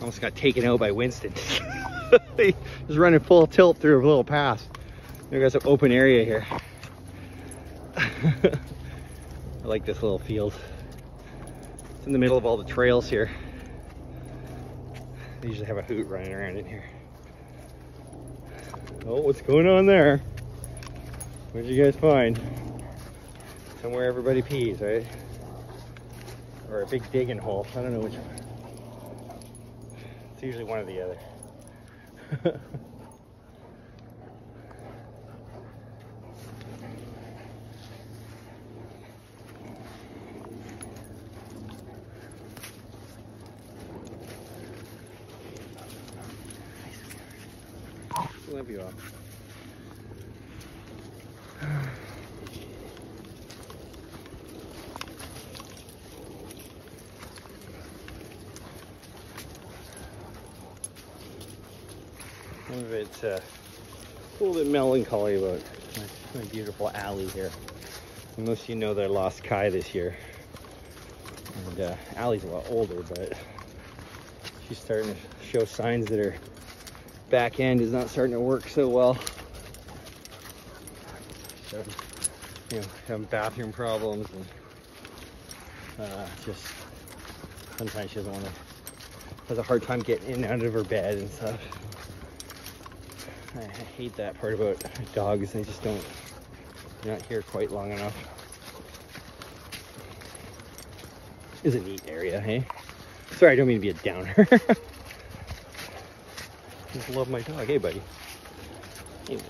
Almost got taken out by Winston. he was running full tilt through a little path. There got some open area here. I like this little field. It's in the middle of all the trails here. They usually have a hoot running around in here. Oh, what's going on there? What did you guys find? Somewhere everybody pees, right? Or a big digging hole. I don't know which one. It's usually one or the other. Love you all. Some of it's uh, a little bit melancholy about my, my beautiful Ally here. Of you know I lost Kai this year. And uh, Ally's a lot older, but she's starting to show signs that her back end is not starting to work so well. So, you know, having bathroom problems and uh, just sometimes she doesn't want to, has a hard time getting in and out of her bed and stuff. I hate that part about dogs. They just don't, they're not here quite long enough. Is a neat area, hey? Sorry, I don't mean to be a downer. Just love my dog. Hey, buddy. Hey, buddy?